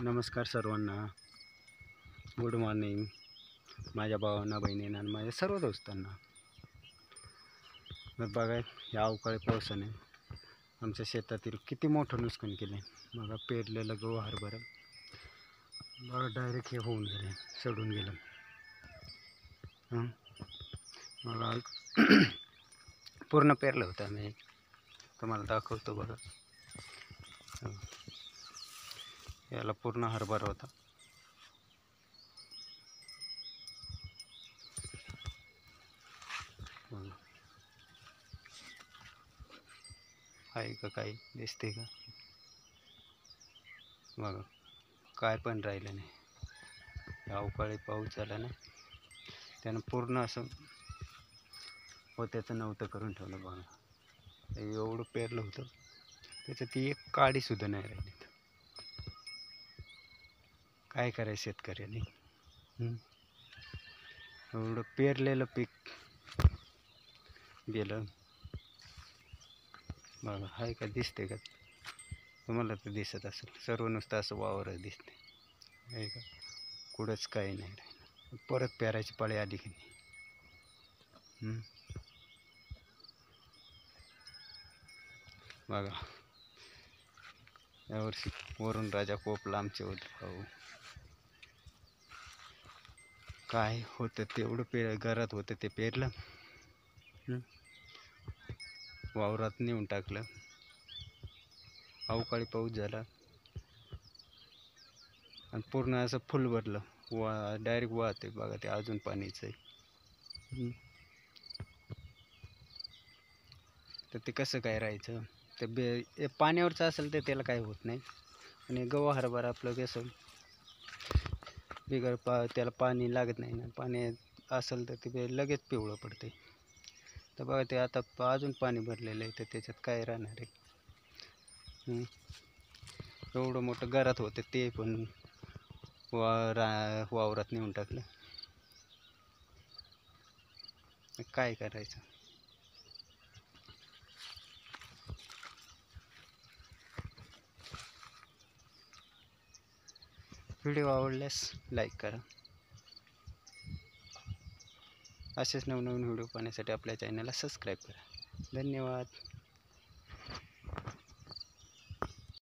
नमस्कार सर्वांना. Good morning माझ्या भावांना बहिणींना आणि माझ्या सर्व दोस्तांना. मग बघा या अवकाळी पावसाने आमच्या शेतातील किती मोठं नुकसान केले बघा पेरलेलं गहू हरभरा. बघा डायरेक्ट हे होऊन गेले सडून गेलं. मला पूर्ण पेरलं होतं आम्ही. तुम्हाला दाखवतो बघा. याला पूर्ण हरभरा होता. बघा. आहे का काही दिसते का? बघा काय पण राहिलं नाही. अवकाळी पाऊस झाला ना त्यानं पूर्ण असं होत्याचं नव्हतं करून ठेवलं बघा. एवढं पेरलं होतं त्याच्यात ती एक काडीसुद्धा नाही राहिली. काय करायचं शेतकऱ्याने? एवढं पेरलेलं पीक. गेलं बघा हाय का? दिसते का? तुम्हाला तर दिसत असेल. सर्व नुसतं असं वावरच दिसते आहे का? कुठंच काही नाही राहिलं. परत पेरायची पाळी आली की नाही? बघा. यावर्षी वरून राजा कोपला आमचे होते भाऊ. काय होतं तेवढं पे घरात होतं ते पेरलं? वावरात नेऊन टाकलं. अवकाळी पाऊस झाला. आणि पूर्ण असं फुल भरलं. वा डायरेक्ट वाहते बघा ते अजून पाणीचं आहे? तर ते कसं काय राहायचं? ते बे पाण्यावरचं असेल तर त्याला काय होत नाही. आणि गव्हा हरभरा आपलं कसं बिगर पा त्याला पाणी लागत नाही ना. पाणी असेल तर ते बे लगेच पिवळं पडते तर बघा ते आता अजून पाणी भरलेलं आहे तर त्याच्यात काय राहणार आहे? एवढं मोठं घरात होतं ते पण वा रा वावरात नेऊन टाकलं. काय करायचं? व्हिडिओ आवडल्यास लाईक करा. असेच नवनवीन व्हिडिओ पाहण्यासाठी आपल्या चॅनलला सबस्क्राईब करा. धन्यवाद.